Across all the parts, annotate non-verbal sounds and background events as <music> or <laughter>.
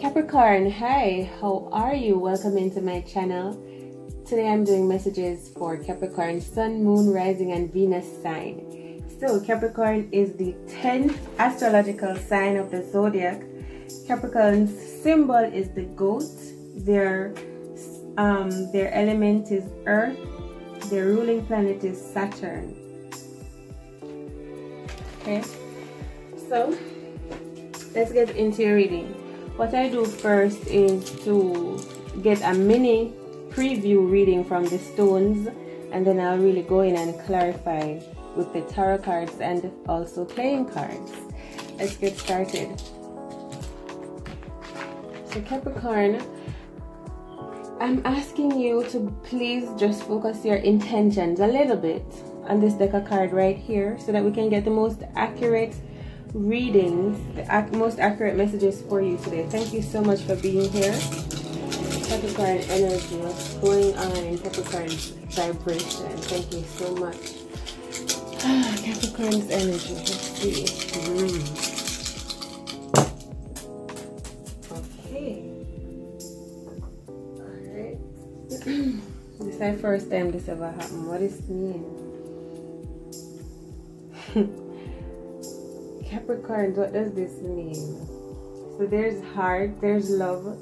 Capricorn, hi, how are you? Welcome into my channel. Today I'm doing messages for Capricorn, Sun, Moon, Rising, and Venus sign. So, Capricorn is the 10th astrological sign of the zodiac. Capricorn's symbol is the goat. Their, um, their element is earth. Their ruling planet is Saturn. Okay, so let's get into your reading. What I do first is to get a mini preview reading from the stones and then I'll really go in and clarify with the tarot cards and also playing cards. Let's get started. So Capricorn, I'm asking you to please just focus your intentions a little bit on this deck of card right here so that we can get the most accurate readings, the ac most accurate messages for you today. Thank you so much for being here. Capricorn energy, what's going on in Capricorn's vibration? Thank you so much. Capricorn's energy, let's see. Mm. Okay. Alright. this is my first time this ever happened. What does it mean? <laughs> Capricorn, what does this mean? So there's heart, there's love,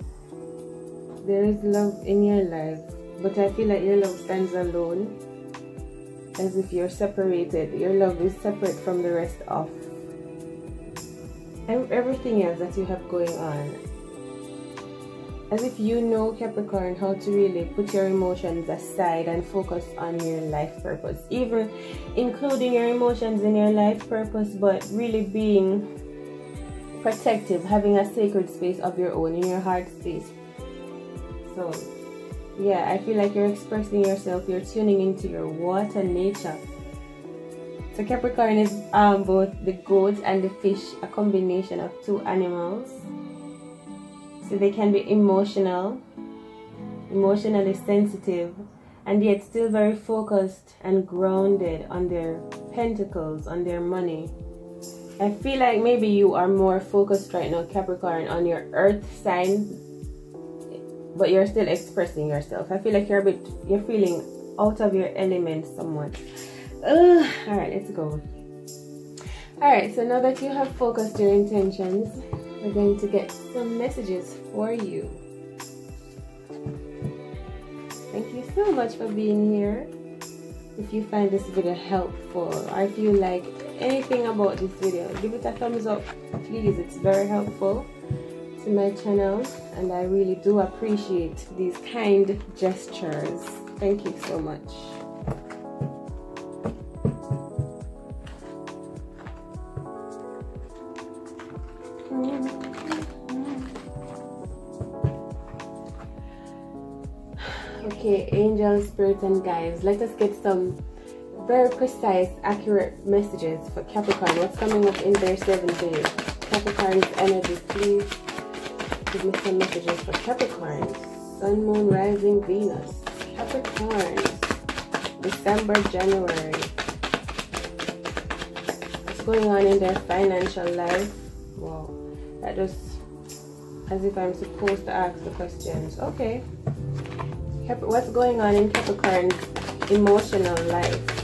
there is love in your life, but I feel like your love stands alone, as if you're separated. Your love is separate from the rest of everything else that you have going on as if you know Capricorn how to really put your emotions aside and focus on your life purpose. Even including your emotions in your life purpose but really being protective having a sacred space of your own in your heart space. So yeah I feel like you're expressing yourself you're tuning into your water nature. So Capricorn is um, both the goat and the fish a combination of two animals so they can be emotional, emotionally sensitive, and yet still very focused and grounded on their pentacles, on their money. I feel like maybe you are more focused right now, Capricorn, on your earth sign, but you're still expressing yourself. I feel like you're a bit, you're feeling out of your element somewhat. Ugh. All right, let's go. All right, so now that you have focused your intentions, we're going to get some messages for you. Thank you so much for being here. If you find this video helpful or if you like anything about this video, give it a thumbs up. Please, it's very helpful to my channel and I really do appreciate these kind gestures. Thank you so much. Okay, angels, spirits, and guides. Let us get some very precise, accurate messages for Capricorn. What's coming up in their seventh day? Capricorn's energy, please give me some messages for Capricorn. Sun, Moon, Rising, Venus. Capricorn. December, January. What's going on in their financial life? Wow. That just as if I'm supposed to ask the questions. Okay what's going on in Capricorn's emotional life?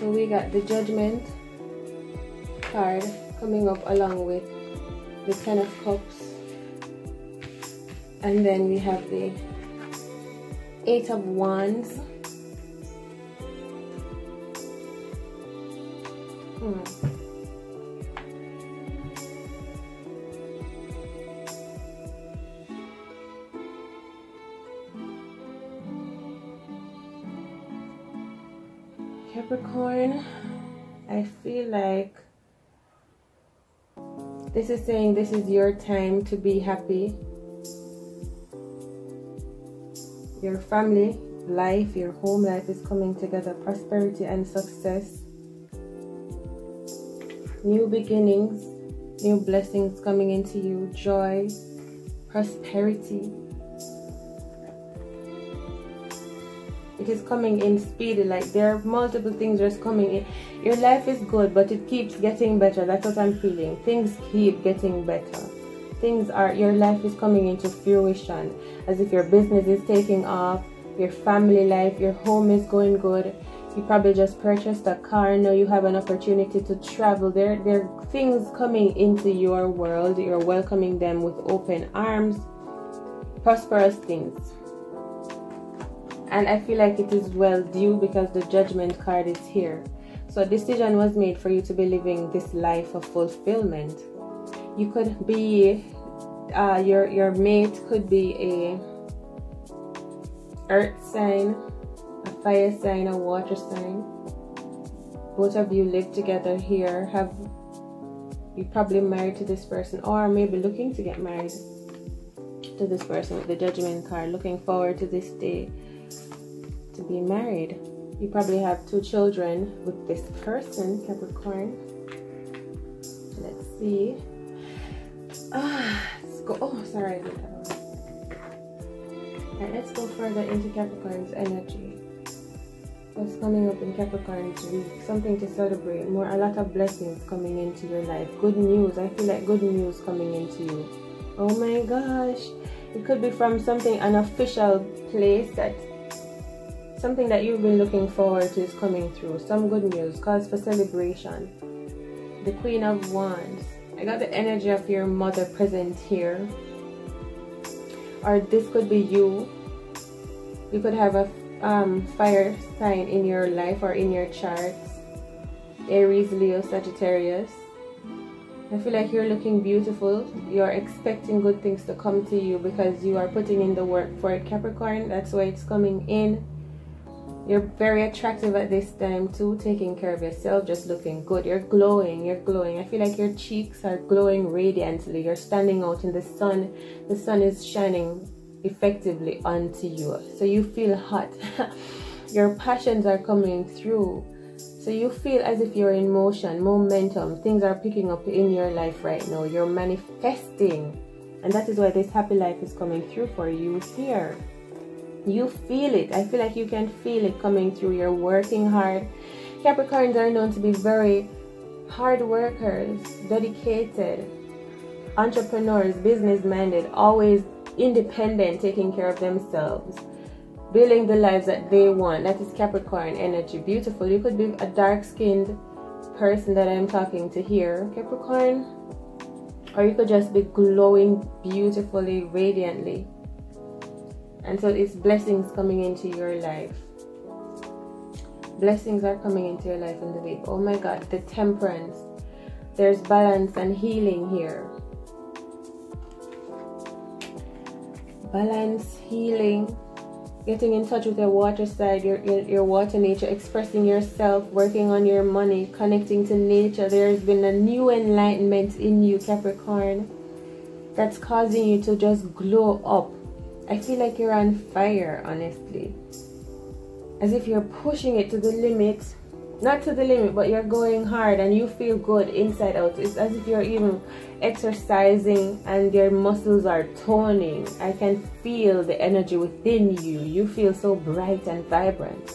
So we got the judgment card coming up along with the ten of cups and then we have the eight of wands hmm. Capricorn, I feel like this is saying this is your time to be happy your family life, your home life is coming together, prosperity and success, new beginnings, new blessings coming into you, joy, prosperity. It is coming in speedy, like there are multiple things just coming in. Your life is good, but it keeps getting better. That's what I'm feeling. Things keep getting better. Things are, your life is coming into fruition as if your business is taking off, your family life, your home is going good. You probably just purchased a car, now you have an opportunity to travel. There, there are things coming into your world. You're welcoming them with open arms. Prosperous things and I feel like it is well due because the judgment card is here. So a decision was made for you to be living this life of fulfillment. You could be uh, your your mate could be a earth sign, a fire sign, a water sign. Both of you live together here. Have you probably married to this person, or maybe looking to get married to this person with the judgment card. Looking forward to this day to be married. You probably have two children with this person, Capricorn. Let's see. Ah, let's go. Oh, sorry. Alright, let's go further into Capricorn's energy. What's coming up in Capricorn's week? Something to celebrate. More, a lot of blessings coming into your life. Good news. I feel like good news coming into you. Oh my gosh. It could be from something, an official place that something that you've been looking forward to is coming through. Some good news, cause for celebration. The Queen of Wands. I got the energy of your mother present here. Or this could be you. You could have a um, fire sign in your life or in your charts. Aries, Leo, Sagittarius. I feel like you're looking beautiful. You're expecting good things to come to you because you are putting in the work for. Capricorn, that's why it's coming in. You're very attractive at this time too, taking care of yourself, just looking good. You're glowing, you're glowing. I feel like your cheeks are glowing radiantly. You're standing out in the sun. The sun is shining effectively onto you. So you feel hot. <laughs> your passions are coming through. So you feel as if you're in motion, momentum. Things are picking up in your life right now. You're manifesting. And that is why this happy life is coming through for you here you feel it. I feel like you can feel it coming through you're working hard capricorns are known to be very hard workers dedicated entrepreneurs business minded always independent taking care of themselves building the lives that they want. That is capricorn energy. Beautiful. You could be a dark skinned person that i'm talking to here capricorn. Or you could just be glowing beautifully radiantly and so it's blessings coming into your life. Blessings are coming into your life in the week oh my god the temperance. There's balance and healing here. Balance healing. Getting in touch with your water side your, your, your water nature expressing yourself working on your money connecting to nature. There's been a new enlightenment in you capricorn that's causing you to just glow up I feel like you're on fire, honestly. As if you're pushing it to the limit. Not to the limit, but you're going hard and you feel good inside out. It's as if you're even exercising and your muscles are toning. I can feel the energy within you. You feel so bright and vibrant.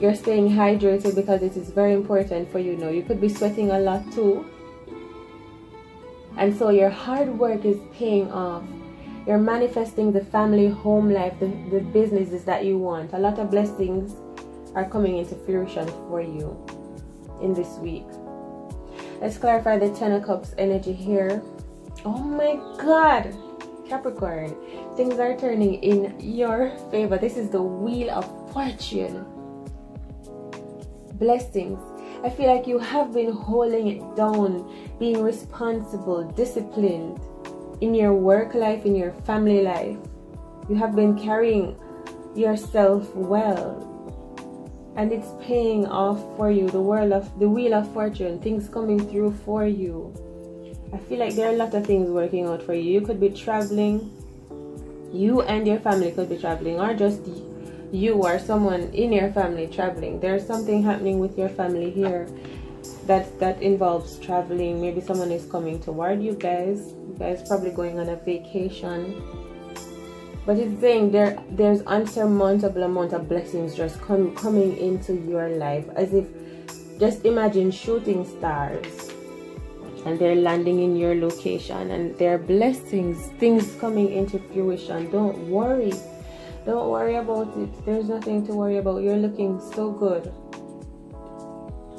You're staying hydrated because it is very important for you now. You could be sweating a lot too. And so your hard work is paying off you're manifesting the family home life, the, the businesses that you want. A lot of blessings are coming into fruition for you in this week. Let's clarify the Ten of Cups energy here. Oh my God, Capricorn, things are turning in your favor. This is the Wheel of Fortune. Blessings. I feel like you have been holding it down, being responsible, disciplined in your work life, in your family life, you have been carrying yourself well. And it's paying off for you. The world of the wheel of fortune, things coming through for you. I feel like there are a lot of things working out for you. You could be traveling. You and your family could be traveling, or just you or someone in your family traveling. There's something happening with your family here that that involves traveling. Maybe someone is coming toward you guys. Guys probably going on a vacation. But it's saying there there's unsurmountable amount of blessings just come coming into your life as if just imagine shooting stars and they're landing in your location and they're blessings, things coming into fruition. Don't worry. Don't worry about it. There's nothing to worry about. You're looking so good.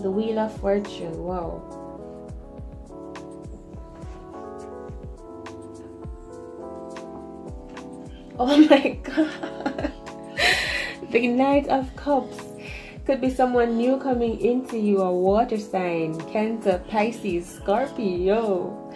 The Wheel of Fortune. Wow. Oh <laughs> my god. the Knight of Cups. Could be someone new coming into you, a water sign, Cancer, Pisces, Scorpio.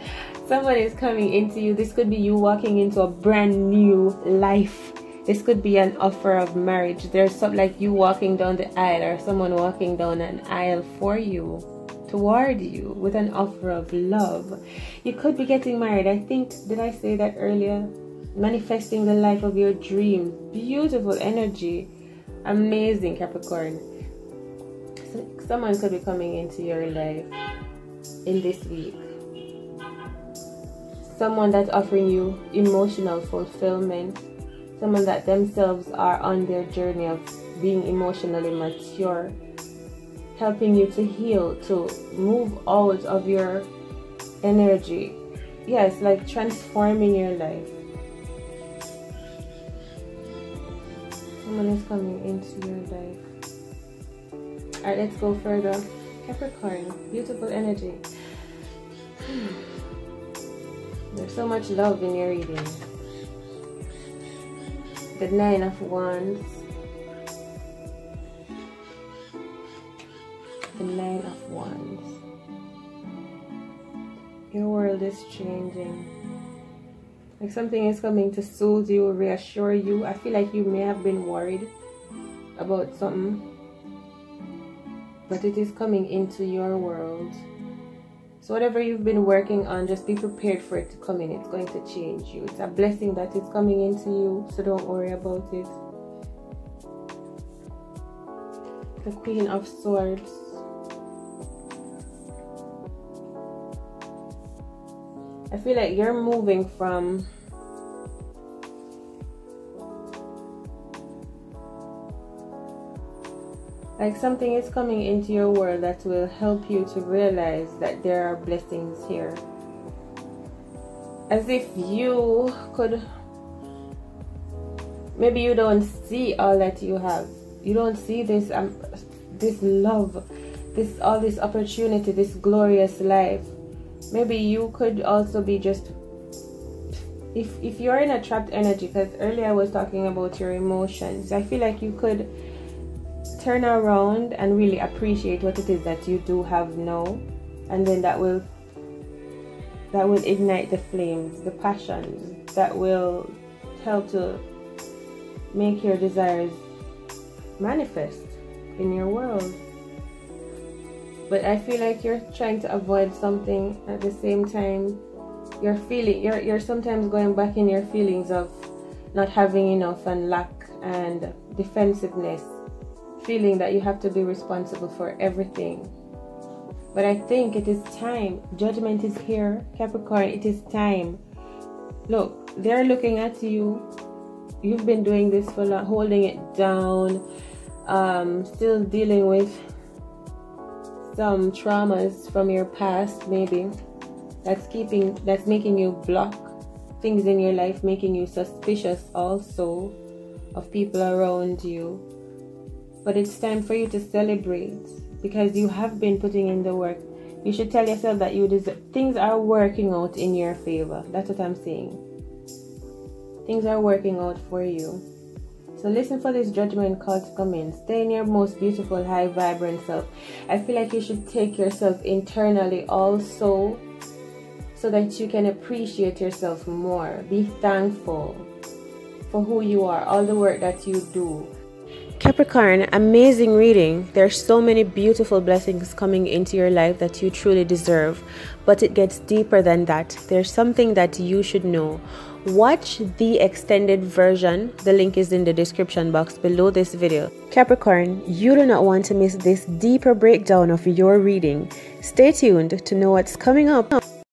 Someone is coming into you. This could be you walking into a brand new life. This could be an offer of marriage. There's something like you walking down the aisle or someone walking down an aisle for you, toward you, with an offer of love. You could be getting married. I think, did I say that earlier? Manifesting the life of your dream. Beautiful energy. Amazing, Capricorn someone could be coming into your life in this week. Someone that's offering you emotional fulfillment. Someone that themselves are on their journey of being emotionally mature. Helping you to heal, to move out of your energy. Yes, like transforming your life. Someone is coming into your life. Alright, let's go further. Capricorn, beautiful energy. Hmm. There's so much love in your reading. The Nine of Wands. The Nine of Wands. Your world is changing. Like something is coming to soothe you, reassure you. I feel like you may have been worried about something but it is coming into your world. So whatever you've been working on, just be prepared for it to come in. It's going to change you. It's a blessing that is coming into you, so don't worry about it. The Queen of Swords. I feel like you're moving from like something is coming into your world that will help you to realize that there are blessings here. As if you could maybe you don't see all that you have. You don't see this um, this love this all this opportunity this glorious life maybe you could also be just if if you're in a trapped energy because earlier i was talking about your emotions i feel like you could turn around and really appreciate what it is that you do have now and then that will that will ignite the flames the passion that will help to make your desires manifest in your world but i feel like you're trying to avoid something at the same time you're feeling you're you're sometimes going back in your feelings of not having enough and lack and defensiveness feeling that you have to be responsible for everything. But I think it is time. Judgment is here, Capricorn. It is time. Look, they're looking at you. You've been doing this for long, holding it down, um, still dealing with some traumas from your past, maybe. That's keeping, that's making you block things in your life, making you suspicious also of people around you but it's time for you to celebrate because you have been putting in the work. You should tell yourself that you deserve things are working out in your favor. That's what I'm saying. Things are working out for you. So listen for this judgment call to come in. Stay in your most beautiful, high, vibrant self. I feel like you should take yourself internally also so that you can appreciate yourself more. Be thankful for who you are, all the work that you do Capricorn, amazing reading. There's so many beautiful blessings coming into your life that you truly deserve, but it gets deeper than that. There's something that you should know. Watch the extended version. The link is in the description box below this video. Capricorn, you do not want to miss this deeper breakdown of your reading. Stay tuned to know what's coming up.